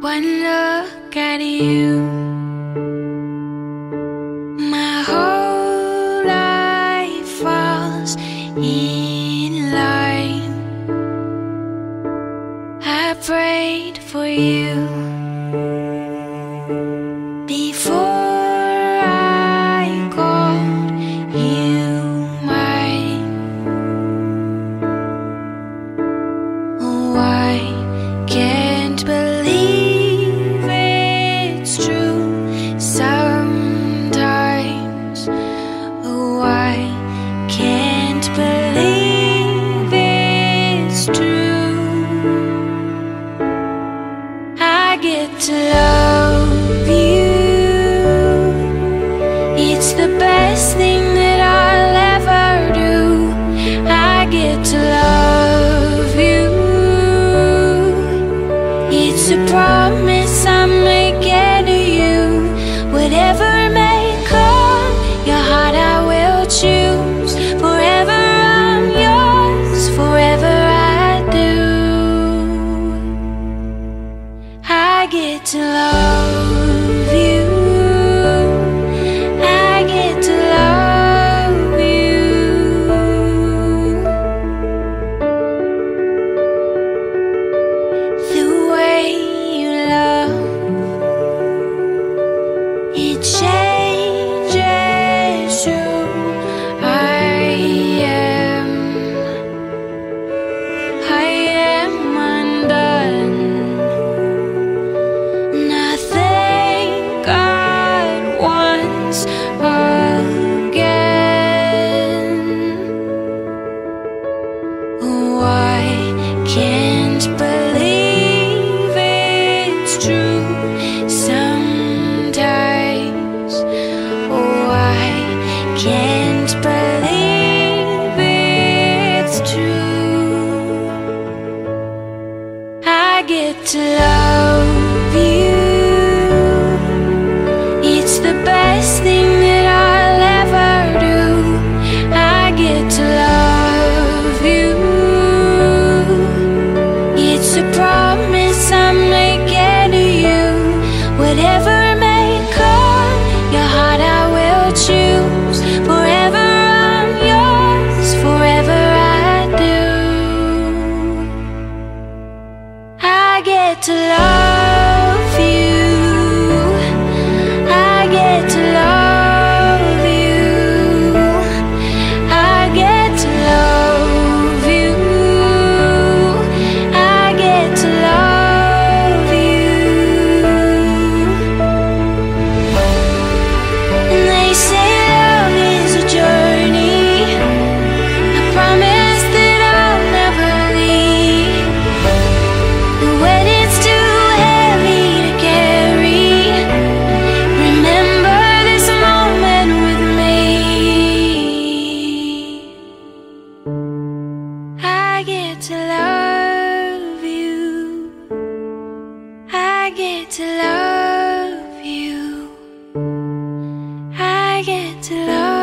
One look at you, my whole life falls in line. I prayed for you. It's shall to love. to love you. I get to love